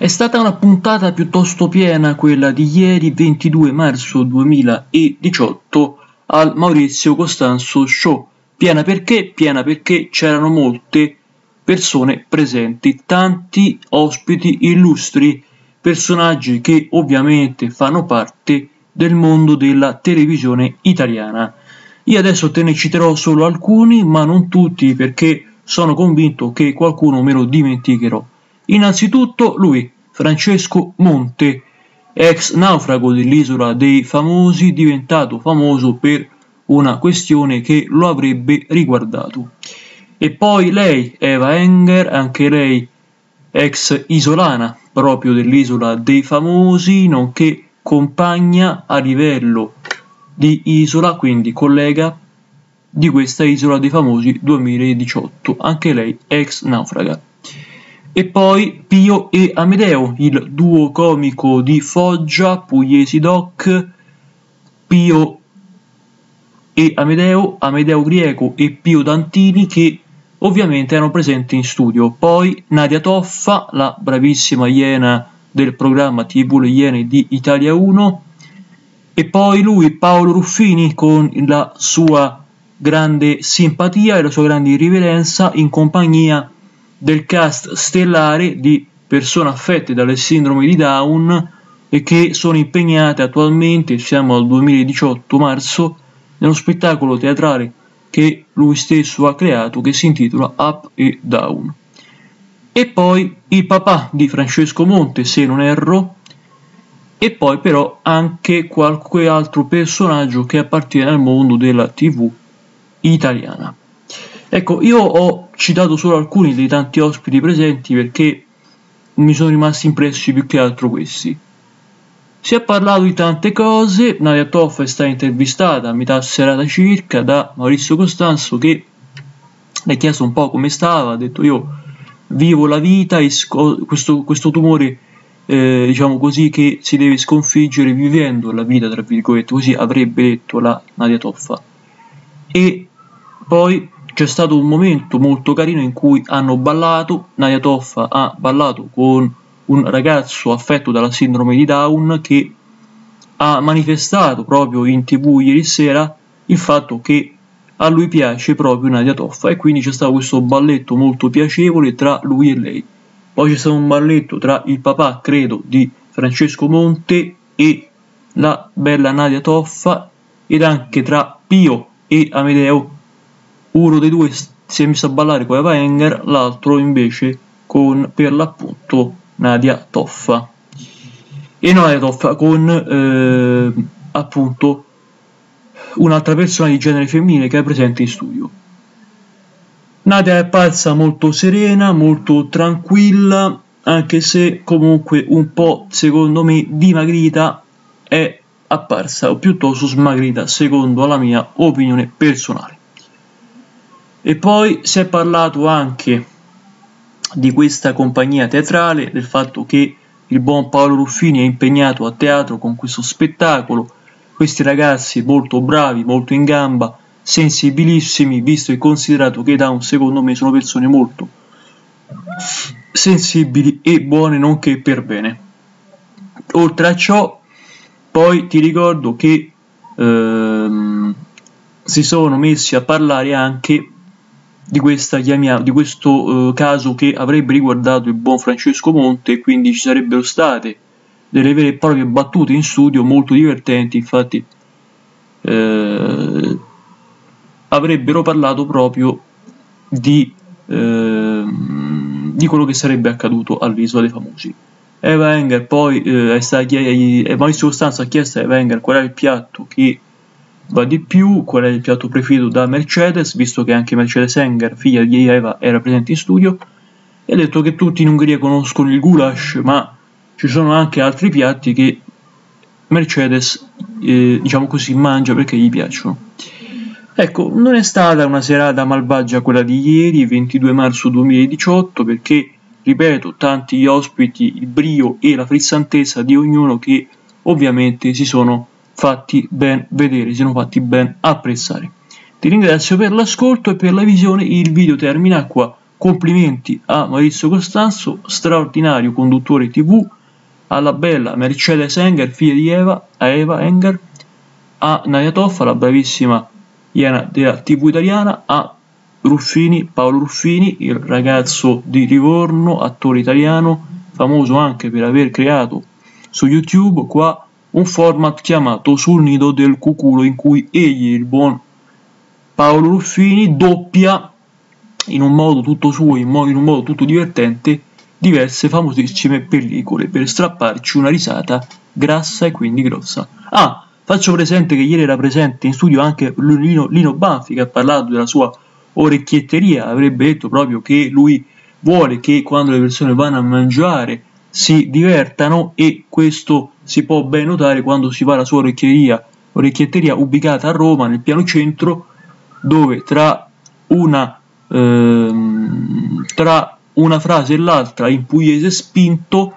È stata una puntata piuttosto piena quella di ieri 22 marzo 2018 al Maurizio Costanzo Show. Piena perché? Piena perché c'erano molte persone presenti, tanti ospiti illustri, personaggi che ovviamente fanno parte del mondo della televisione italiana. Io adesso te ne citerò solo alcuni, ma non tutti perché sono convinto che qualcuno me lo dimenticherò. Innanzitutto lui, Francesco Monte, ex naufrago dell'isola dei famosi, diventato famoso per una questione che lo avrebbe riguardato. E poi lei, Eva Enger, anche lei ex isolana proprio dell'isola dei famosi, nonché compagna a livello di isola, quindi collega di questa isola dei famosi 2018, anche lei ex naufraga. E poi Pio e Amedeo, il duo comico di Foggia, Pugliesi Doc, Pio e Amedeo, Amedeo Grieco e Pio Dantini che ovviamente erano presenti in studio. Poi Nadia Toffa, la bravissima iena del programma TV Le Iene di Italia 1, e poi lui Paolo Ruffini con la sua grande simpatia e la sua grande irriverenza in compagnia del cast stellare di persone affette dalle sindrome di Down e che sono impegnate attualmente, siamo al 2018 marzo, nello spettacolo teatrale che lui stesso ha creato che si intitola Up e Down. E poi il papà di Francesco Monte, se non erro, e poi però anche qualche altro personaggio che appartiene al mondo della TV italiana. Ecco, io ho citato solo alcuni dei tanti ospiti presenti perché mi sono rimasti impressi più che altro questi. Si è parlato di tante cose, Nadia Toff è stata intervistata a metà serata circa da Maurizio Costanzo che le ha chiesto un po' come stava, ha detto io vivo la vita e questo, questo tumore eh, diciamo così che si deve sconfiggere vivendo la vita tra virgolette, così avrebbe detto la Nadia Toffa. E poi c'è stato un momento molto carino in cui hanno ballato, Nadia Toffa ha ballato con un ragazzo affetto dalla sindrome di Down che ha manifestato proprio in tv ieri sera il fatto che a lui piace proprio Nadia Toffa e quindi c'è stato questo balletto molto piacevole tra lui e lei. Poi c'è stato un balletto tra il papà, credo, di Francesco Monte e la bella Nadia Toffa ed anche tra Pio e Amedeo uno dei due si è messo a ballare con Eva Enger, l'altro invece con per l'appunto Nadia Toffa. E Nadia Toffa, con eh, appunto un'altra persona di genere femminile che è presente in studio. Nadia è apparsa molto serena, molto tranquilla, anche se comunque un po', secondo me, dimagrita è apparsa, o piuttosto smagrita, secondo la mia opinione personale. E poi si è parlato anche di questa compagnia teatrale, del fatto che il buon Paolo Ruffini è impegnato a teatro con questo spettacolo, questi ragazzi molto bravi, molto in gamba, sensibilissimi, visto e considerato che Down secondo me sono persone molto sensibili e buone nonché per bene. Oltre a ciò, poi ti ricordo che ehm, si sono messi a parlare anche di, questa, di questo uh, caso che avrebbe riguardato il buon Francesco Monte e quindi ci sarebbero state delle vere e proprie battute in studio molto divertenti, infatti eh, avrebbero parlato proprio di, eh, di, quello che sarebbe accaduto all'isola dei famosi. Eva Enger poi eh, è stata, eh, Maurizio Costanzo ha chiesto a Eva Enger qual è il piatto che va di più, qual è il piatto preferito da Mercedes, visto che anche Mercedes Enger, figlia di Eva, era presente in studio, e ha detto che tutti in Ungheria conoscono il goulash, ma ci sono anche altri piatti che Mercedes, eh, diciamo così, mangia perché gli piacciono. Ecco, non è stata una serata malvagia quella di ieri, 22 marzo 2018, perché, ripeto, tanti gli ospiti, il brio e la frizzantezza di ognuno che ovviamente si sono fatti ben vedere, siano fatti ben apprezzare. Ti ringrazio per l'ascolto e per la visione, il video termina qua. complimenti a Maurizio Costanzo, straordinario conduttore tv, alla bella Mercedes Enger, figlia di Eva, a Eva Enger, a Nadia Toffa, la bravissima iena della tv italiana, a Ruffini, Paolo Ruffini, il ragazzo di Livorno, attore italiano, famoso anche per aver creato su YouTube qua un format chiamato Sul nido del cuculo in cui egli, il buon Paolo Ruffini, doppia in un modo tutto suo, in, mo- in un modo tutto divertente, diverse famosissime pellicole per strapparci una risata grassa e quindi grossa. Ah, faccio presente che ieri era presente in studio anche Lino, Lino Banfi che ha parlato della sua orecchietteria, avrebbe detto proprio che lui vuole che quando le persone vanno a mangiare si divertano e questo si può ben notare quando si va alla sua orecchieria, orecchietteria ubicata a Roma nel piano centro dove tra una, ehm, tra una frase e l'altra in pugliese spinto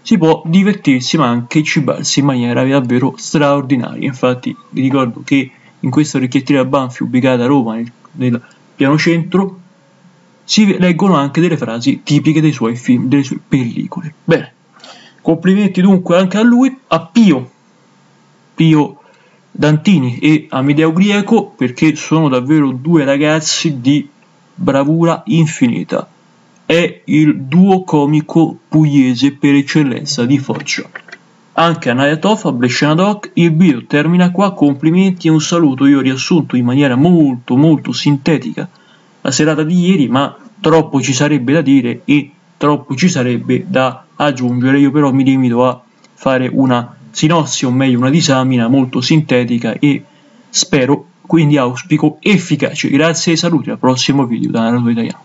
si può divertirsi ma anche cibarsi in maniera davvero straordinaria. Infatti vi ricordo che in questa orecchietteria Banfi ubicata a Roma nel, nel piano centro si leggono anche delle frasi tipiche dei suoi film, delle sue pellicole. Bene, complimenti dunque anche a lui, a Pio, Pio Dantini e Amedeo Grieco perché sono davvero due ragazzi di bravura infinita. È il duo comico pugliese per eccellenza di Foggia. Anche a Nadia Tofa, Bresciana Doc, il video termina qua, complimenti e un saluto, io ho riassunto in maniera molto molto sintetica la serata di ieri, ma troppo ci sarebbe da dire e troppo ci sarebbe da aggiungere, io però mi limito a fare una sinossi o meglio una disamina molto sintetica e spero quindi auspico efficace. Grazie e saluti al prossimo video da Naruto Italiano.